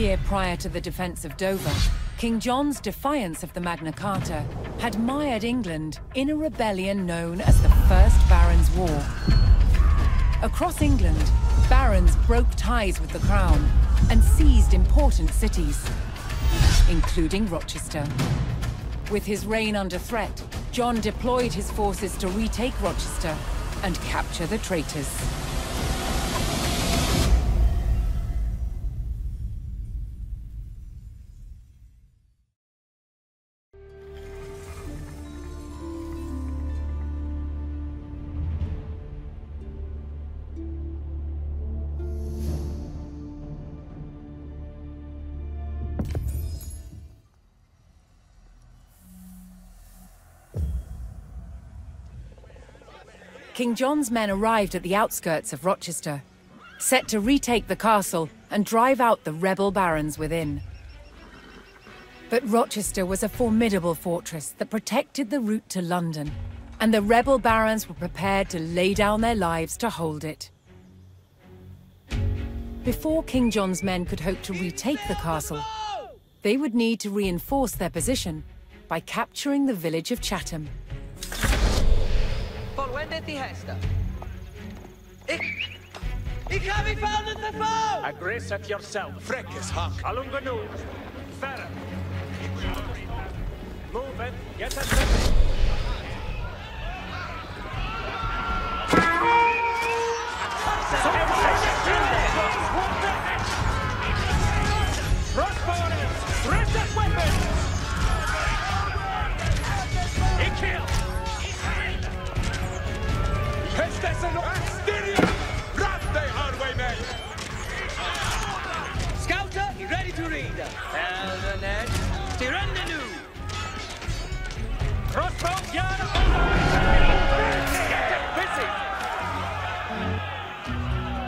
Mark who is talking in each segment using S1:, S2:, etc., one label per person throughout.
S1: year prior to the defense of Dover, King John's defiance of the Magna Carta had mired England in a rebellion known as the First Barons' War. Across England, barons broke ties with the crown and seized important cities, including Rochester. With his reign under threat, John deployed his forces to retake Rochester and capture the traitors. King John's men arrived at the outskirts of Rochester, set to retake the castle and drive out the rebel barons within. But Rochester was a formidable fortress that protected the route to London, and the rebel barons were prepared to lay down their lives to hold it. Before King John's men could hope to retake the castle, they would need to reinforce their position by capturing the village of Chatham.
S2: Volwende die Hester. Ik... Ik heb gevonden de foe!
S3: Aggress at yourself.
S4: Frekkes hak.
S3: Alunganu. Farah. Move it. Get it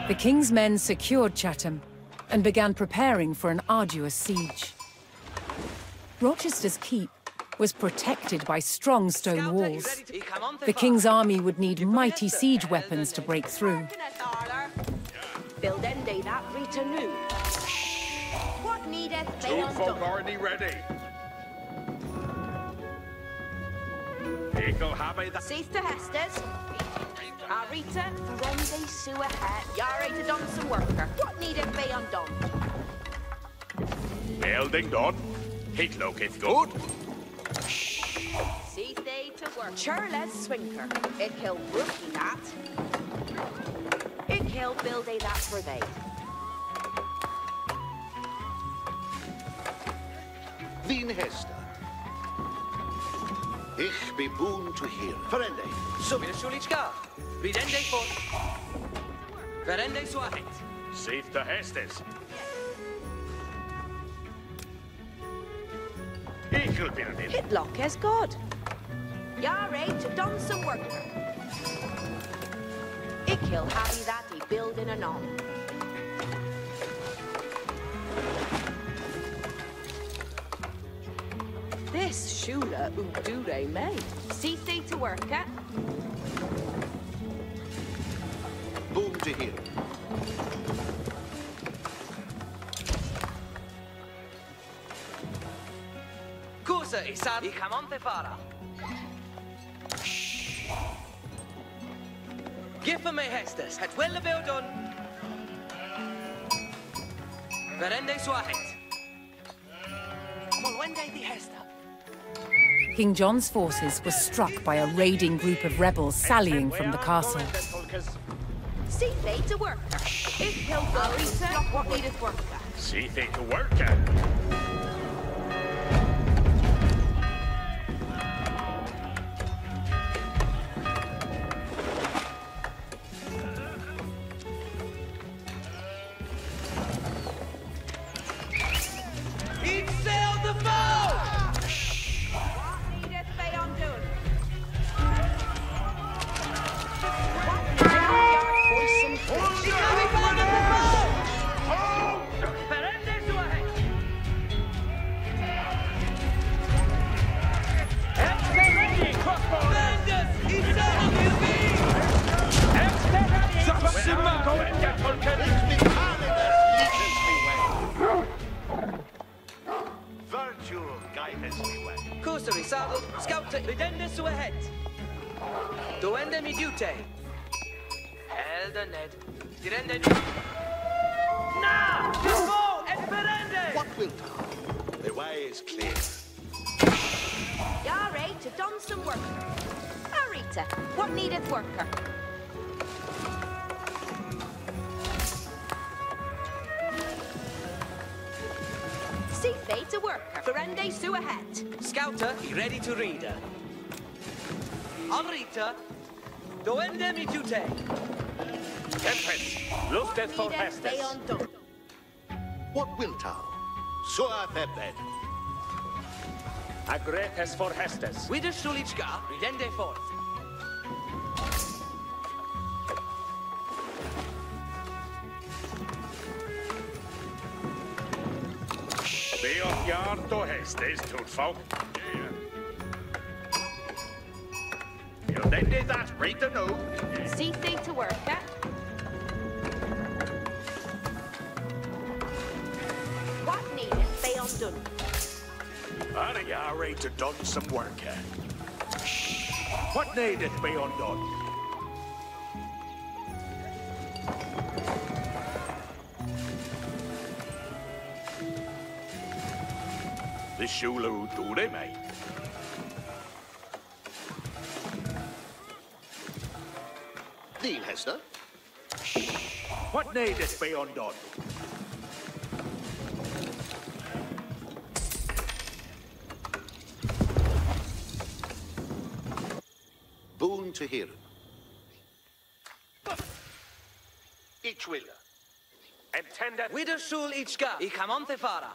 S1: The king's men secured Chatham and began preparing for an arduous siege. Rochester's keep was protected by strong stone walls. The king's army would need mighty siege weapons to break through.
S5: Build end day that Rita knew. What needeth
S4: Two folk
S5: done?
S4: already ready. Eagle have I that.
S5: To Hesters. Arita, Ferenze, Sua Het, Yare to Donson Worker. What needeth Theon done?
S4: Building done. Heat looketh good.
S5: See they to work. Churles Swinker. It kill Brookie that. It kill Build a that for they.
S6: Wien Hester. Ich be boon to hear. Verende. So
S2: Mina Shulichka, Ridende for... Verende Swahit.
S4: Safe to Hestes. Eagle building.
S5: Hitlock as God. Yare to Donson Worker. It kill happy that he build in an on. This Shula Udure made. See they to work eh? at.
S6: boon to hear.
S2: Cosa Isar... Ich amonte fara. Giffe me Hestes, het wille wil doen. Verende Swahit. Volwende die Hester.
S1: King John's forces were struck by a raiding group of rebels sallying from the castle.
S5: See they to work. It kill Arita. What needeth work.
S4: See they to work
S6: Sua Peped.
S4: Agretes for Hestes.
S2: Wider Sulichka, ridende forth.
S4: Be off yard to Hestes, Tootfolk.
S7: You then did that, right to know.
S5: See fate to worker. Eh? What needeth they undone?
S4: Are you ready to done some work eh? here? What needeth be undone? The Shulu do they, mate?
S6: Thee, Hester.
S4: What needeth be undone?
S6: Boon to hear. Each will.
S4: Intended
S2: Wider Sulichka, ich amonte fara.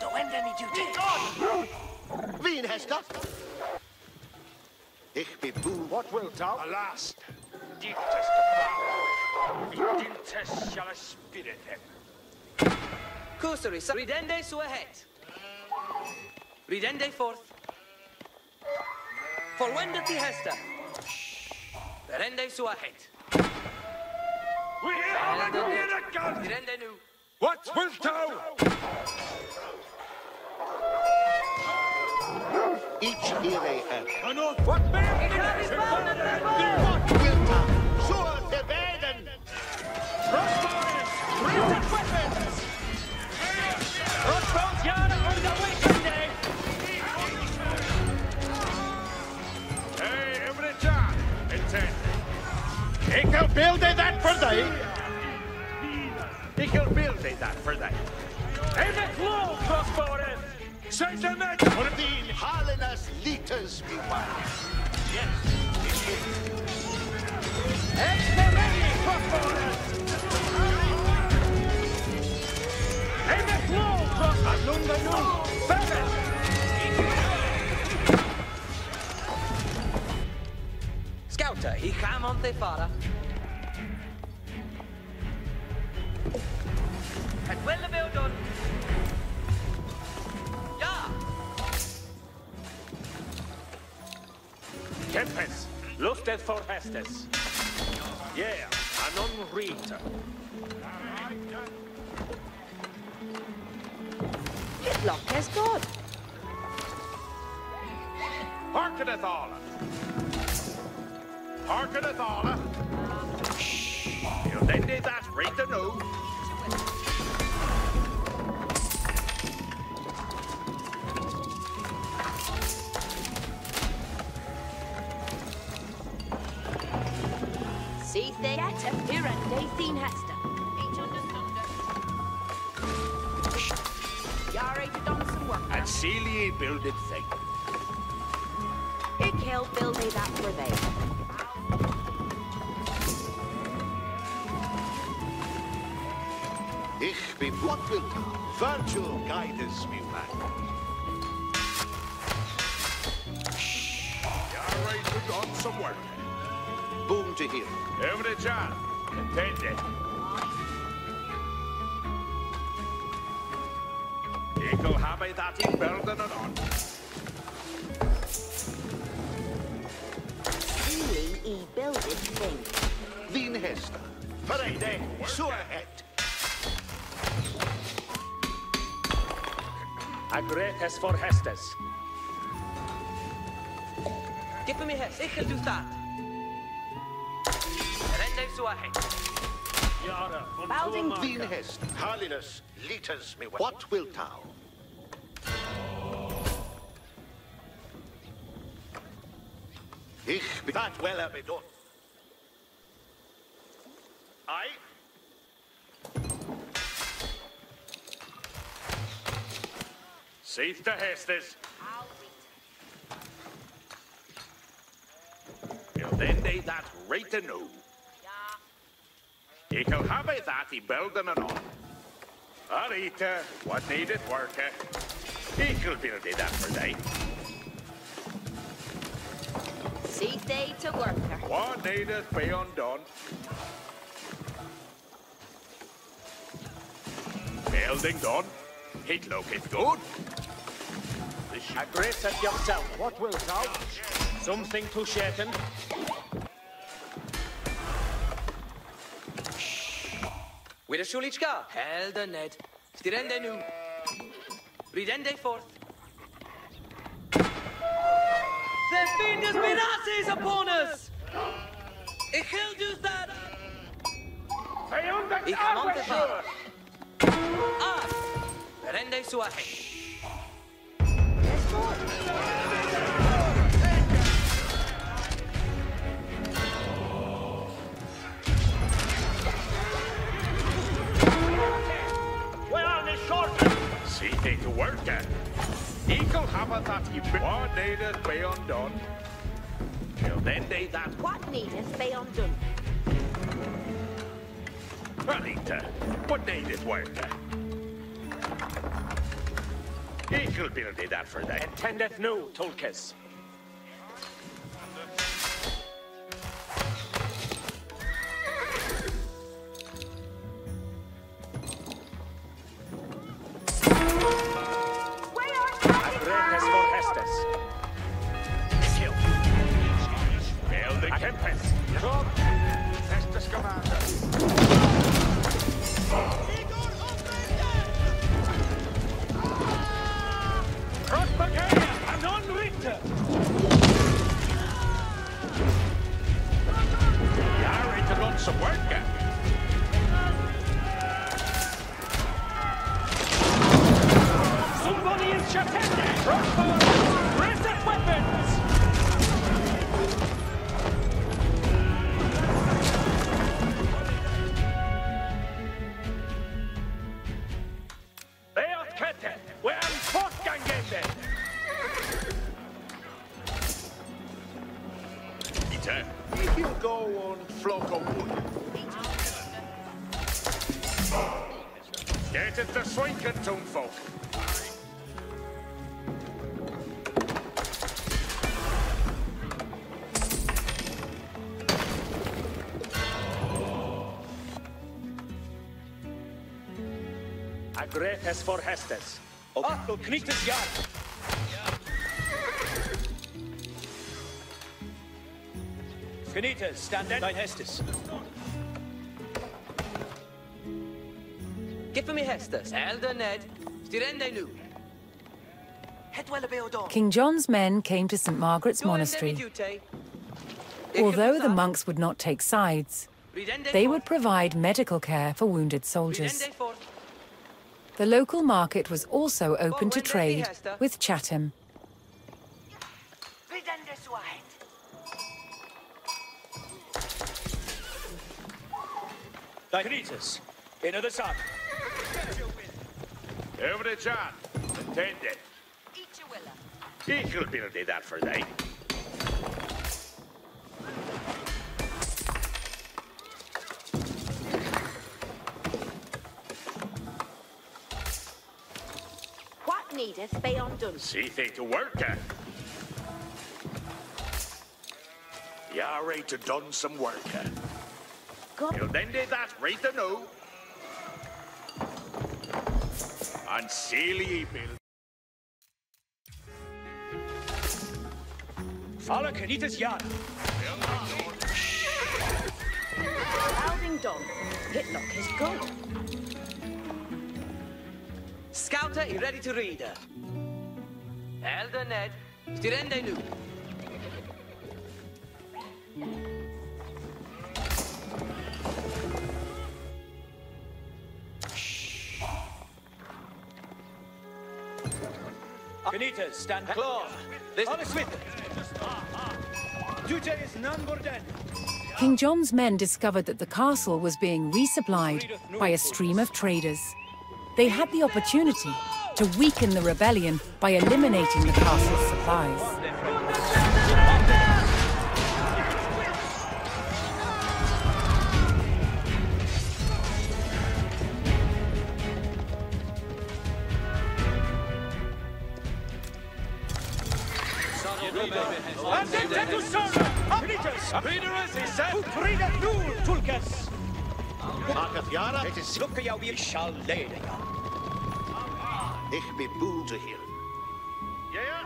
S2: Doende mi dute.
S6: Wien, Hester. Ich bin Boon.
S4: What wilt thou? Alas, dictus to power. Dictus shall a spirit him.
S2: Kusari, sa- ridende su ahead. Ridende forth. Forwende ti hesta. Berende su ahead.
S4: We are the miracle!
S2: Dirende nu.
S4: What wilt thou?
S6: Each hear a hand.
S4: Anot, what man?
S6: What wilt thou? Sua Pepeden.
S4: Crossbows! Recent Ik will build it that for thee! Ik will build it that for thee! Hey, the low, crossbowers! Send the net for thee!
S6: Halenas liters me wild.
S4: Yes, Expedite, crossbowers! Hey, the low, crossbowers! Alunga nu! Seven!
S2: Scouter, ich amonte fara. Het wilde wil doen. Ja!
S4: Tempest, luftet for Hestes. Yeah, anon rita.
S5: Hitlock has God.
S4: Harkeneth all. Harkeneth all. You then did that, right to Celia builded thing.
S5: Ik hill build they that for they.
S6: Ich bin what wilt? Virtual guidance me man.
S4: You're ready to done some work.
S6: Boon to hear.
S4: Every job. Intended. Eagle have I that in building and on.
S5: Seeing e builded thing.
S6: Wien, Hester.
S4: Friday.
S6: Sua het.
S3: Agretes for Hestes.
S2: Give me hest. Ich will do that. Rende zu ahead.
S3: Yara, von
S5: Balding
S3: Tuamaka.
S6: Thine hest, Harlinus, litas me. What wilt thou? That well have be done. I
S3: Seith the Hestes.
S4: Ja, then they that right to know. Ik wil hebben dat die belden en al. Arita, what needed worken. He wil build dat for die.
S5: See they to worker.
S4: What needed be undone. Building done. It looketh good. The ship
S3: Agrees at yourself. What wilt thou? Something to shaken?
S2: With a Shulichka. Helder Ned. Stirende nu. Ridende forth. The Findus Mirasi is upon us! Ich will do that! Ich monte that. Ah! Rende zu ahead.
S3: Where are the short?
S4: See they to work at. Eagle have that he be what needed be undone. Till then they that
S5: What needeth be undone?
S4: Anita, what needed work at. Eagle build that for that.
S3: Tendeth no, Tolkes. Agretes for Hestes. Otto ah, Knitus Jar. Knitus, stand dein Hestes.
S2: Give me hestes. Elder Ned. Stirende nu. Het wel beodon.
S1: King John's men came to St. Margaret's Monastery. Although the monks would not take sides, they would provide medical care for wounded soldiers. The local market was also open to trade with Chatham.
S3: Knitus, into the sun.
S4: Over the John. Attended. Eagle build that for thee.
S5: Needeth be undone?
S4: See they to work at. You're ready to done some work at.
S5: God,
S4: Till then they that right to know. And Celia build.
S3: Follow Knitus Jar.
S5: Balding done. Hitlock is gone.
S2: Scouter is ready to read. Elder Ned, stirende nu.
S3: Benitez, stand close. This on with Duty is none Gordon.
S1: King John's men discovered that the castle was being resupplied by a stream of traders they had the opportunity to weaken the rebellion by eliminating the castle's supplies.
S3: Tulke!
S6: 40 Jahre. Het is
S3: Lukke jouw weer zal leiden, ja.
S6: Ik ben boete hier.
S4: Ja, ja.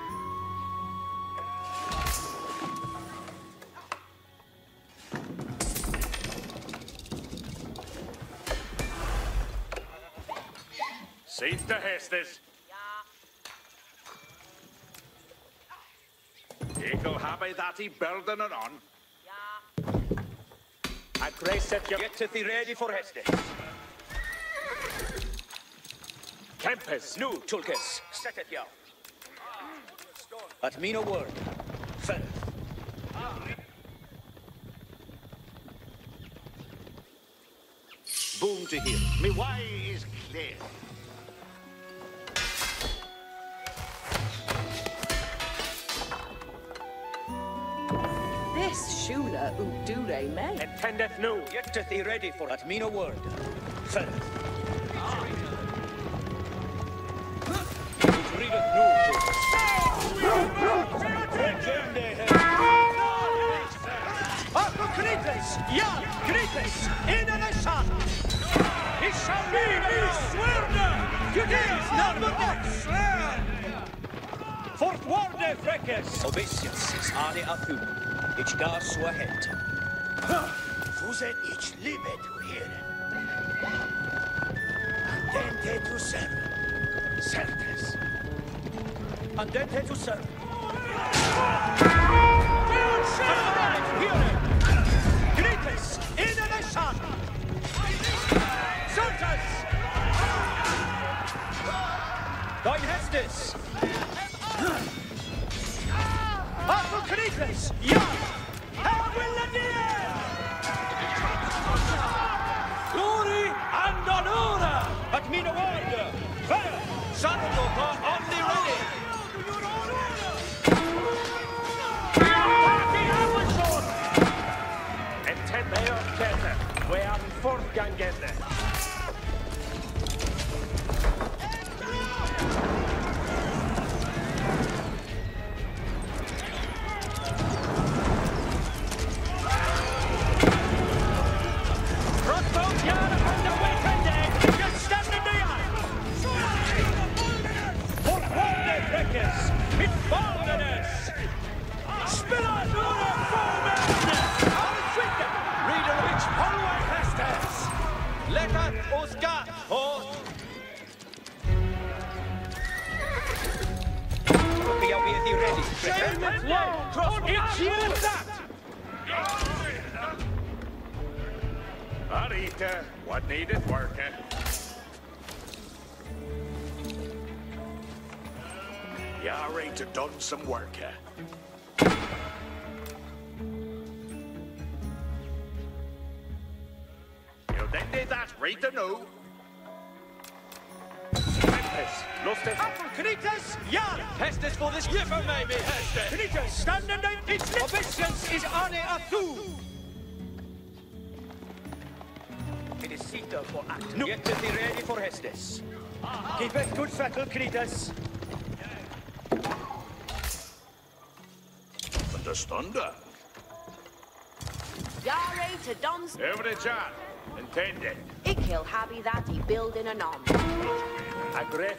S4: Sind de hestes. Ik wil hebben dat die burdenen aan.
S3: I pray set you get to the ready for Hestes.
S4: Kempes.
S3: Nu, Tulkes, set it jou. At me no word. Fell.
S6: Boom to hier. Me way is clear.
S5: Shula Udure me.
S3: Intendeth nu. Get to the ready for at me no word. Fell. Readeth nu, Tulkes. Arthur Krites! Ja, Krites! In the sun! It shall be me swerde! Judeas number next! Fort warde, Freckes! Obesius is ane athu. So ahead. Fuset ich liebe to hear. Andente to serve. Certes. Andente to serve. Grites, in the sun! Certes! Dein Hestes! Arthur Grites, ja! Honor! At me no it's Obedience is ane athu! It is Sita for act. No. Get to the ready for Hestes. Keep it good fettle, Knitas.
S4: Understande?
S5: Yare to Don's.
S4: Every John, intended.
S5: Ik heel happy that he building a nom.
S4: A great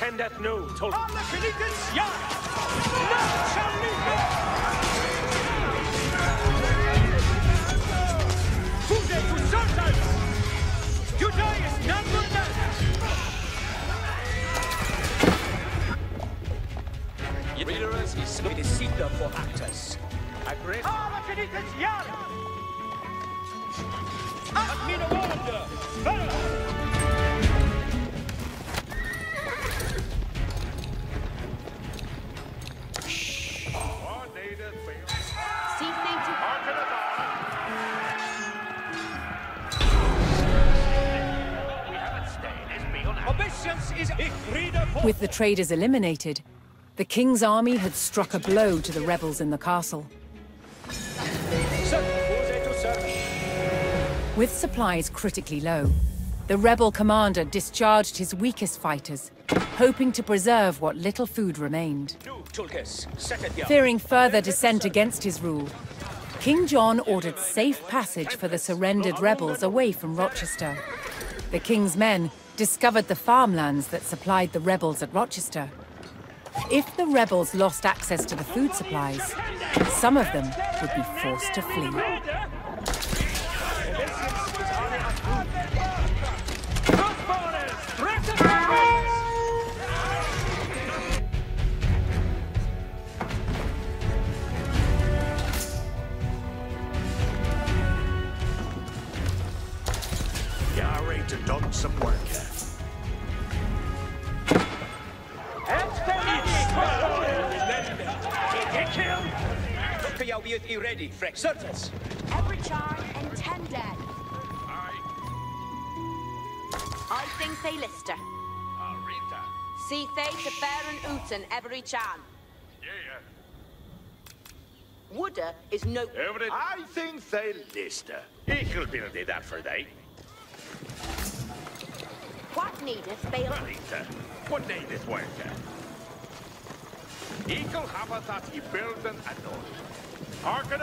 S8: Attendeth new, Tulk.
S3: Alla Knights, ja! None shall leave Fude to Sultans! Judaeus number none!
S9: Readers is with the for actors. A great
S3: Alla Knights, ja! Admino Wonder! Vera!
S1: With the traders eliminated, the king's army had struck a blow to the rebels in the castle.
S3: Sir, Fude to search.
S1: With supplies critically low, the rebel commander discharged his weakest fighters, hoping to preserve what little food remained.
S9: Nu, Tulkes, set it down.
S1: Fearing further dissent against his rule, King John ordered safe passage for the surrendered rebels away from Rochester. The king's men discovered the farmlands that supplied the rebels at Rochester. If the rebels lost access to the food supplies, some of them would be forced to flee.
S4: To done some work.
S9: Look for your be ready, Freck. Certes.
S5: every charm and ten dead. I think they Lister.
S4: Arita.
S5: See they to Baron Uten every charm.
S4: Yeah,
S5: Wooda is no...
S4: Every... I think they lister. Equal build it that for they.
S5: What needeth Bale?
S4: Arita. Uh, what needeth work? Equal have that he build and adore. Hearken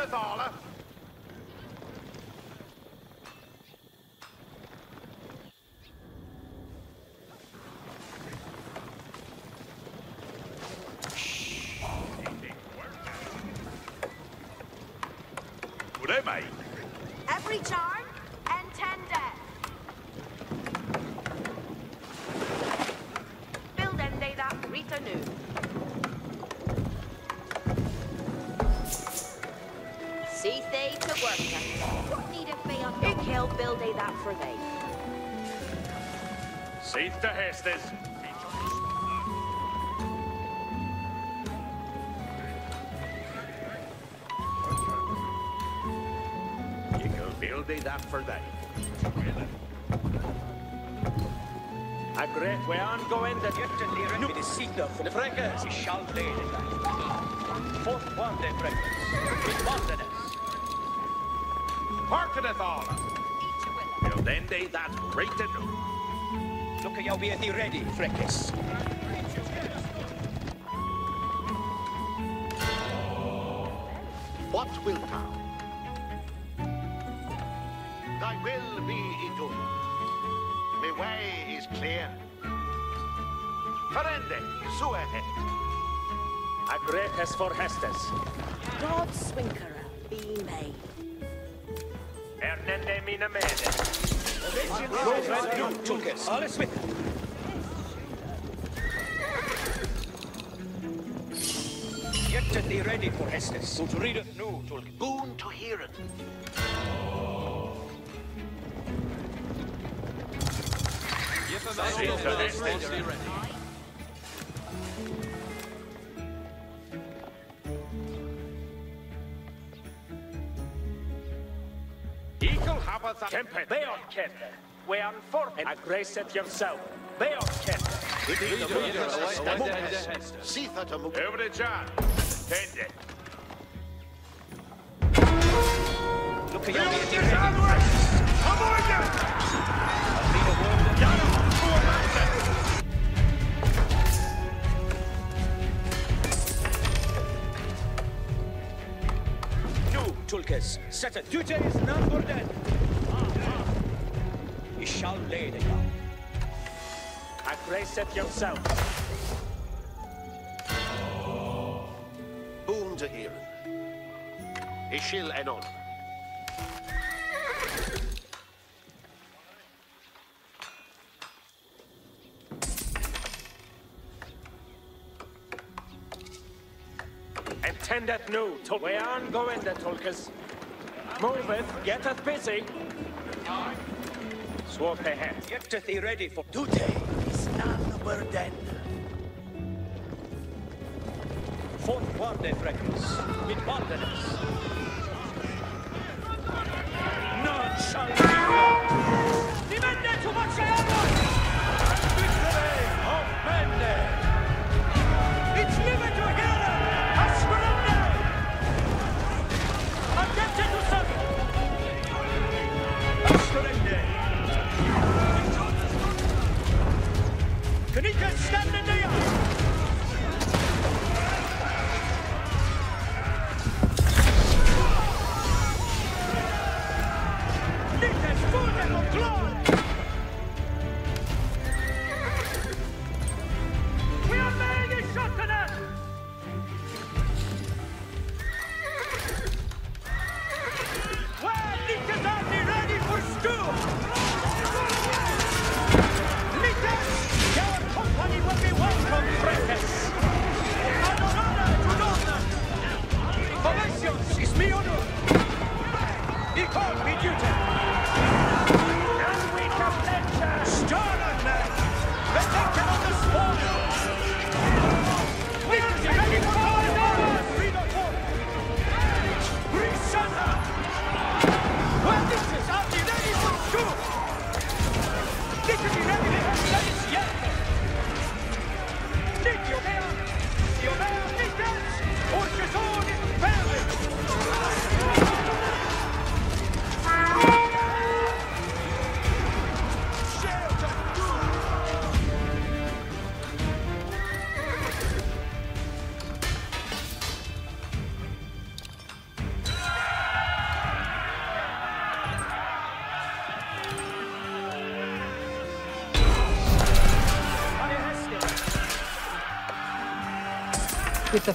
S8: A great way on going that
S9: Get to near it with the seat for the Freckers. We shall lay it back. Fourth one, the Freckers. With wantedness.
S4: Hearkeneth all. Till then they that great and new.
S9: Look at your be ready, Freckers.
S6: What wilt thou? Thy will be done. My way is clear.
S4: Ferende, suehet.
S8: A great for Hestes.
S5: God Swinkerer be made.
S8: Ernende mina mede.
S9: Nu, Tulkes. Alles with. Get to be ready for Hestes. To read it, nu, Tulkes.
S6: Boon to hear it.
S4: Seat the Hestes. Eagle habeth a temper.
S8: Be. We on for a grace it yourself. Be on Kente.
S6: Seetha to move.
S4: Every John. Tende.
S9: Look at your be ready.
S4: Nu,
S9: Tulkes, sätter Duteis namnborden! I shall leda er.
S8: Address it yourself.
S6: Boon to Erin. Ishil Enon.
S8: Attendeth nu, Tul- We aren't going there, Tulkas. Move it, get us busy. Swap ahead.
S9: Getteth thee ready for
S3: Duteis namnborden.
S9: fortfarande fräckis, mit valdenes.
S3: None shall live. Dimende to!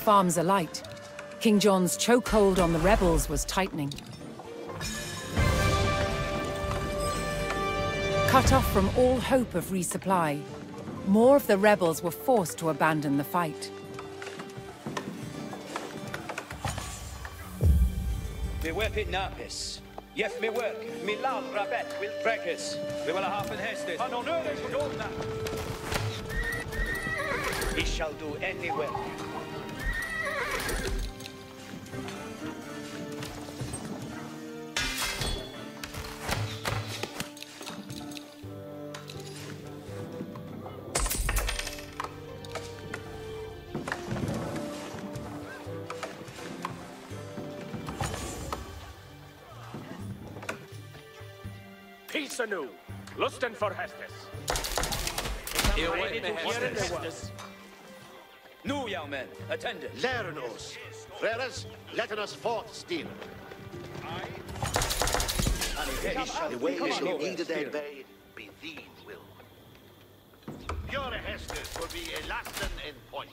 S1: Farms alight, King John's chokehold on the rebels was tightening. Cut off from all hope of resupply, more of the rebels were forced to abandon the fight.
S9: Mi wepi napis. Jef mi work, mi lav rabet will fräckis. Vi vill ha haft en hästet. Han har nöden på donna. He shall do any work.
S8: Peace anew. Lusten for Hestes.
S9: Nu, young men, attend it.
S6: Lären oss. Freres, letten us forth still. The way we shall lead the bay, be thee will. Your Hestus will be a lesson in point.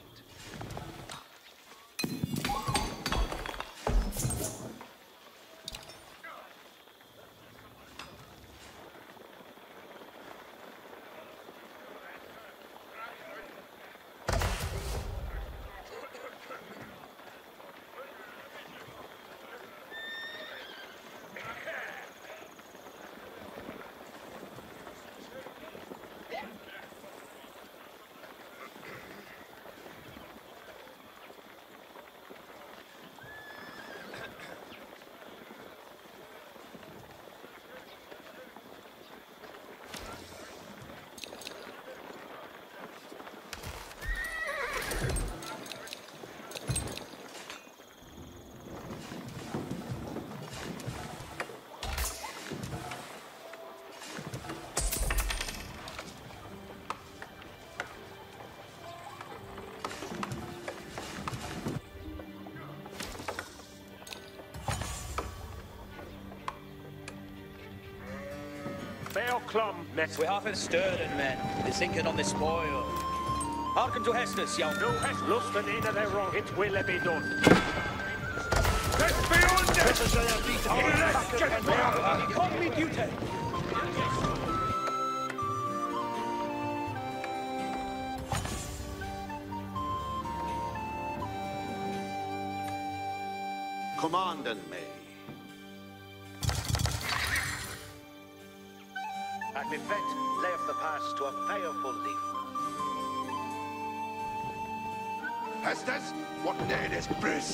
S9: We half stirring, men. They're sinking on the spoil. Hearken to Hestus, young.
S8: no hast lust and in their wrong, it will be done. Oh, let's be on this!
S9: Come me duty.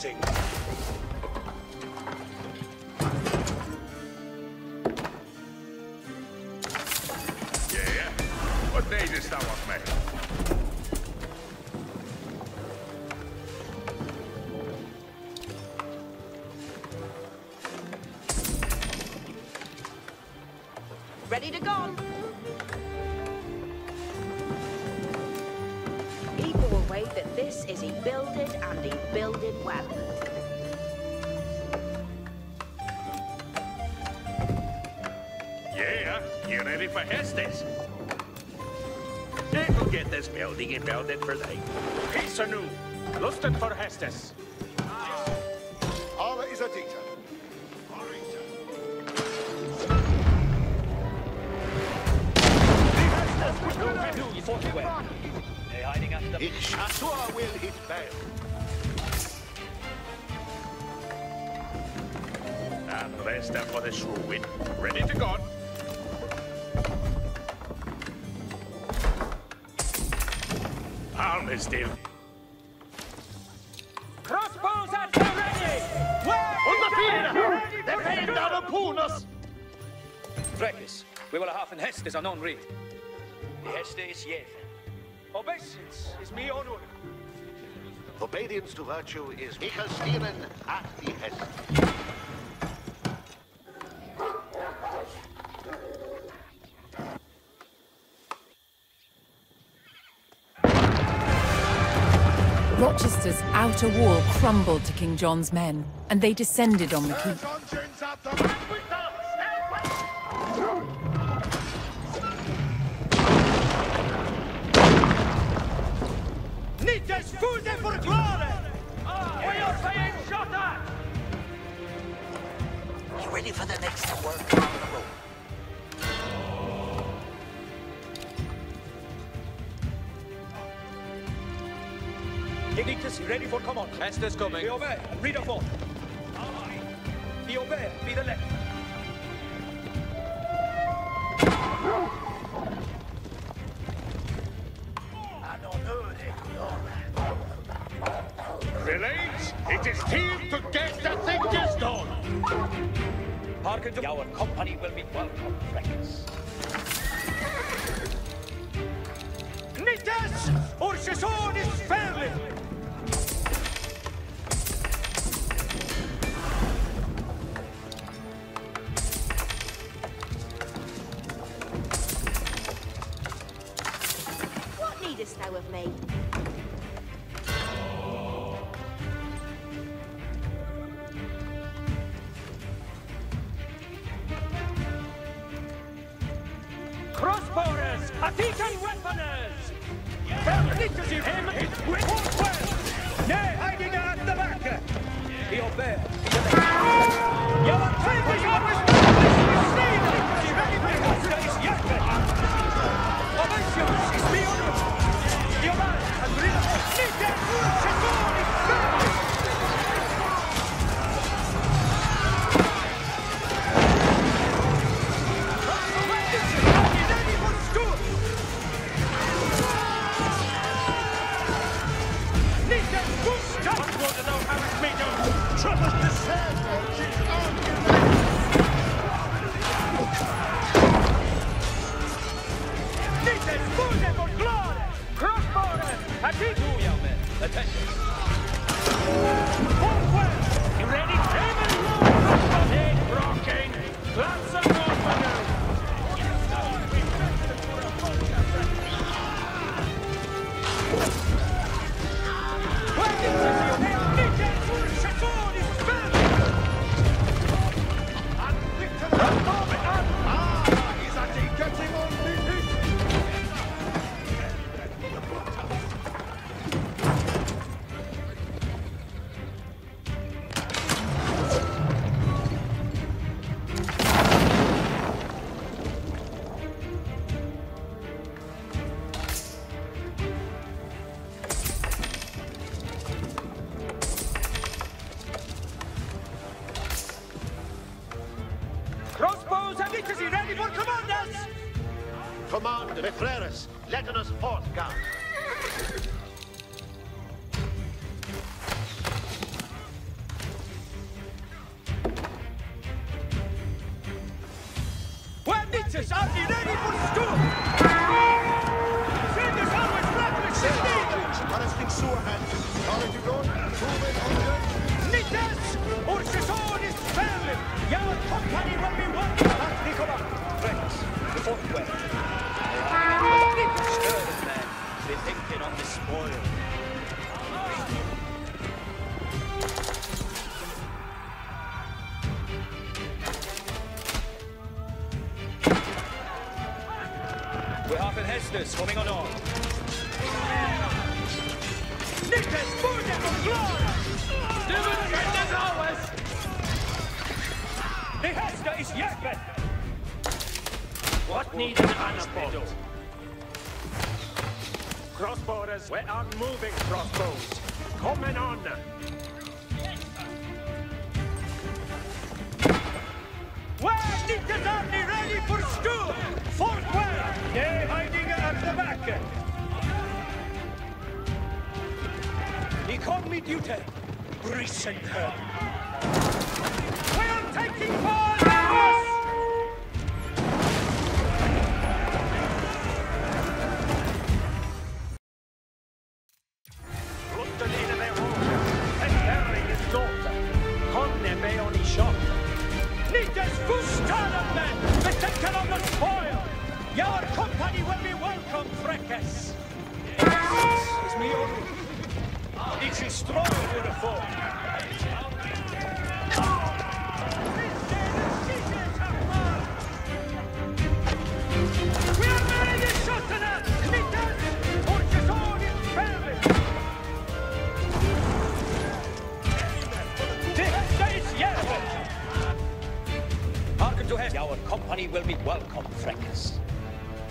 S10: Is
S5: is
S10: a dita.
S9: Do you fought well. They're hiding after the...
S6: Ich ah, Shasua will hit back.
S4: And rest them for the Shrewin. Ready to go. Arm is still.
S3: Crossbows at the ready! Where?
S9: Frecus, we will half and Hestus on read. The Heste is yet.
S8: Obeisance is me honor.
S6: Obedience to virtue is Michael Stieren at the Hest.
S1: Outer wall crumbled to King John's men, and they descended on the keep.
S10: Dungeons at the
S3: Nittes fulde for glory! We are saying shot!
S6: You ready for the next work on the road?
S9: Ignitus, ready for command.
S3: Hestus coming.
S9: Be obey and read a forth. Be obey, be the left.
S4: Relays, it is time to get the thing done.
S9: Hearken to our company will be welcome, Frecus.
S3: Nittes! Orcheson is fairly! Gustav! What would
S9: We have in Hestus coming on on.
S8: What needs an anapod? Crossborders, we are moving crossbows. Coming on!
S3: Where Nitas are they ready for hiding at the back! Duty. Recent her. We are taking fire! Is Yerpen!
S9: Hearken to Hester. Our company will be welcome, Freckes.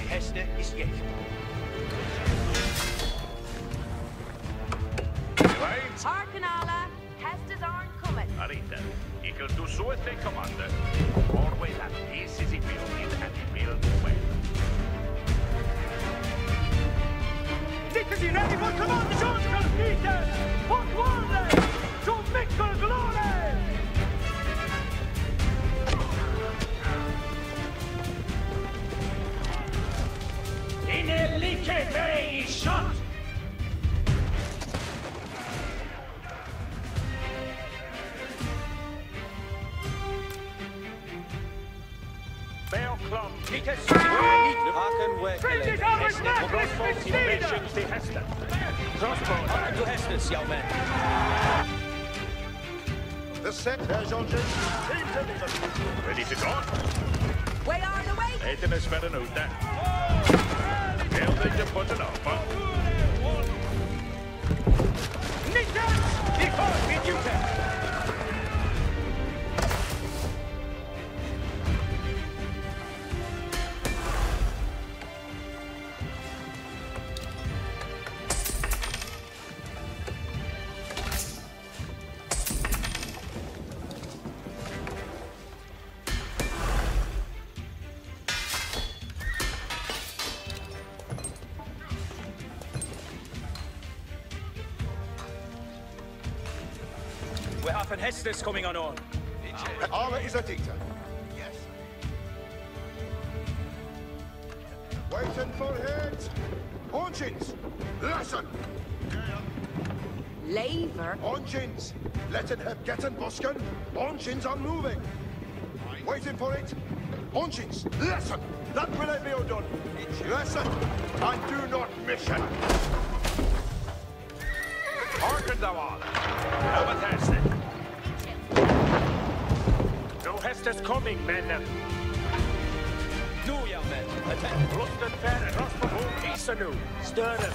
S9: Hester is yet.
S4: Right,
S5: Harken alla, Hesters aren't coming.
S4: Arita. Equal to suete commander. Always at peace is he building and he build well.
S3: Nitas is ready for command, Jonskal Peter! What war
S5: We
S9: have coming on on.
S10: Armor is a dictator. Yes. Waiting for heads. Origins, listen.
S5: Laver.
S10: Origins, let it have gotten Boscan. Origins are moving. Waiting for it. Origins, listen. That will I be done. Listen, and do not miss
S4: Hearken
S8: coming, men.
S9: Do young
S8: men. Fair, Rosperhum, Isanu, Stirren,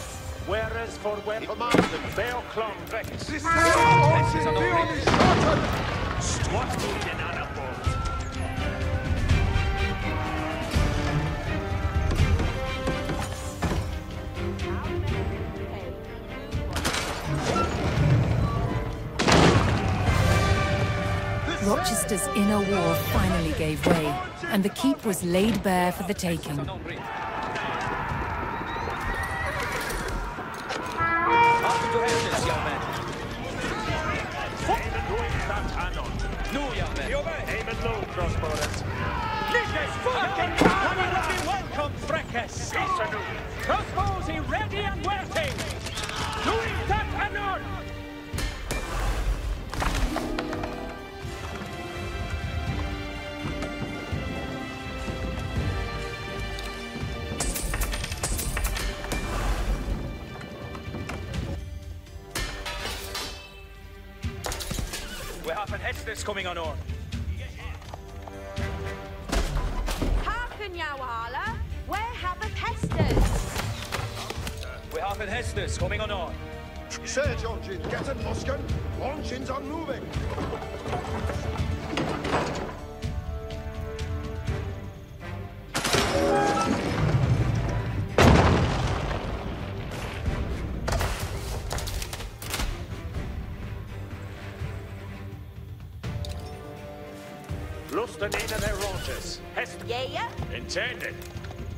S8: whereas for when
S6: Command.
S8: Beoclum, Rex.
S10: This is Origins, be on the shorten.
S8: What need an anapod?
S1: Rochester's inner war finally gave way, and the keep was laid bare for the taking.
S9: Non rit. Hearken to Hestus, young men. Have coming on on.
S5: Hearken, Yawala. Where have the Hesters?
S9: We have an Hestus coming on on.
S10: Surge engines, get in, Boscan. Engines are moving.
S3: Intended.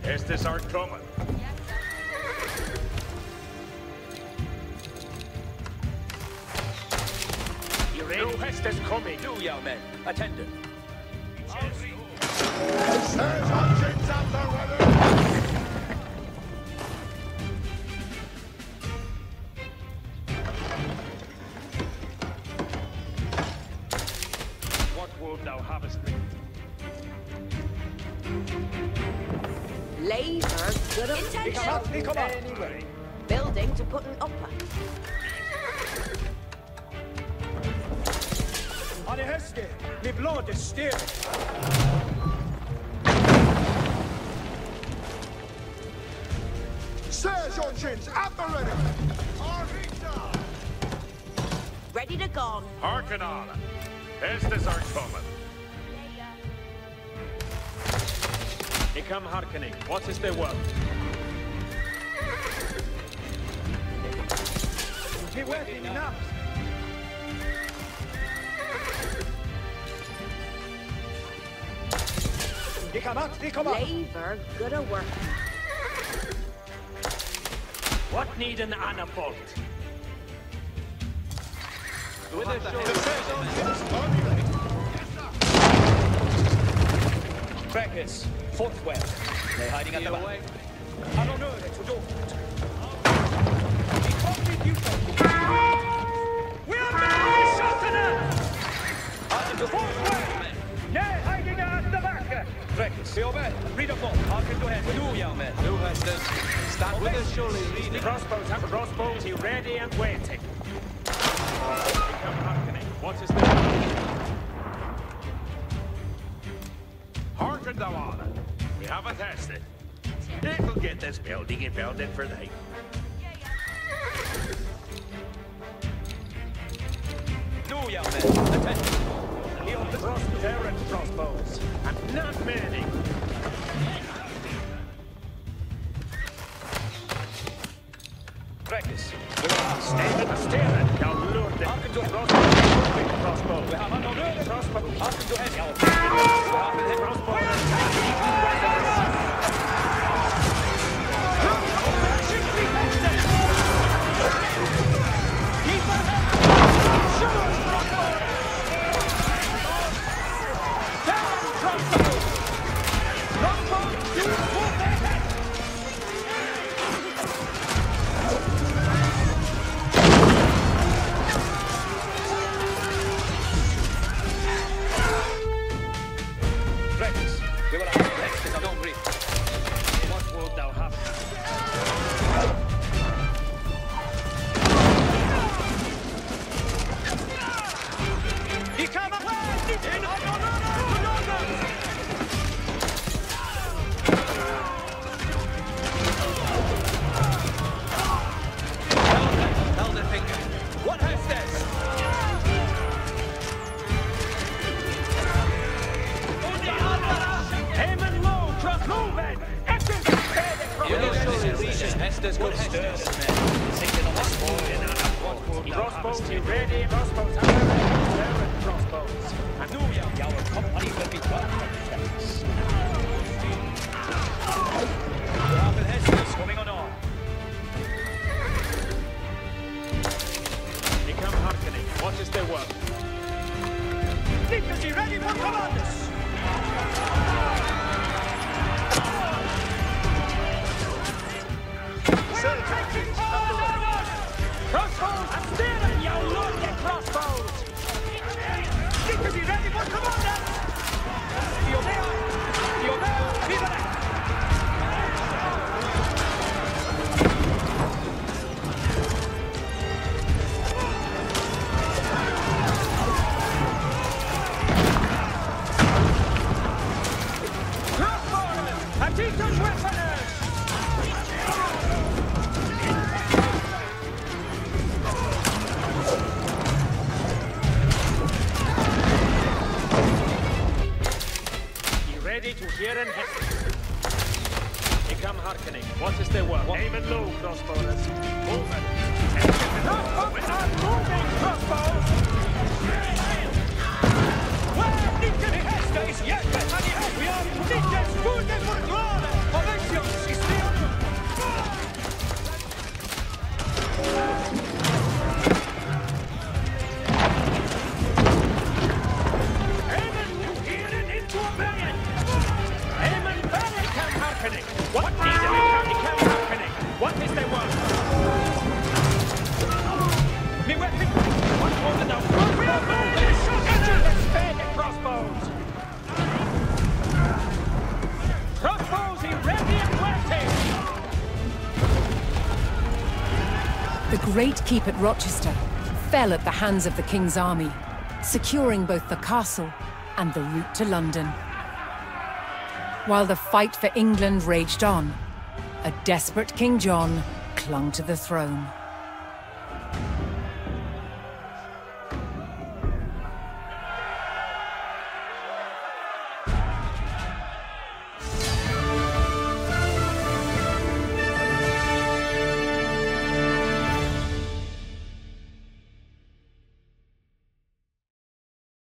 S3: Estes are coming. You ready? No Hestes coming.
S9: Nu, young men. Attendant.
S10: Surge engines at the weather.
S5: Intention.
S4: Come on!
S5: Building to put an upper.
S4: On a Heste, me blood is still.
S10: Surge engines at the ready.
S5: Ready to gone.
S3: Hearken on. Estes are coming. They come hearkening. What is their work?
S4: Me working enough. He come out, he come out.
S5: Labour, good a work.
S3: What need an anabolt?
S9: With a Freckes, fourth well. They're hiding at the back.
S4: I don't know that to do. He copied
S9: Be. Read up more. Hearken to Hestus. Nu, young men. Nu, Hestus. Stand with us, surely. Read it.
S3: Crossbows have crossbows, he ready and waiting. What is work? Hearken thou on. We have it tested. It'll get this building and build it for thee.
S9: Nu, young men. Attention.
S3: Cross Terran crossbows, and not many.
S9: Freckes.
S3: Stay the steering, thou lured the
S9: Hearken to
S3: crossbow. Crossbow.
S9: We have another
S3: Crossbow.
S9: Hearken to Hestus. We have an
S3: Crossbow.
S8: To hear and hear. They come hearkening. What is their work? Aim and low, crossbowers. Movement. Crossbows are moving, crossbows!
S3: Where Hester is yet We are Nicken Skunde for Glore!
S1: Great keep at Rochester fell at the hands of the king's army, securing both the castle and the route to London. While the fight for England raged on, a desperate King John clung to the throne.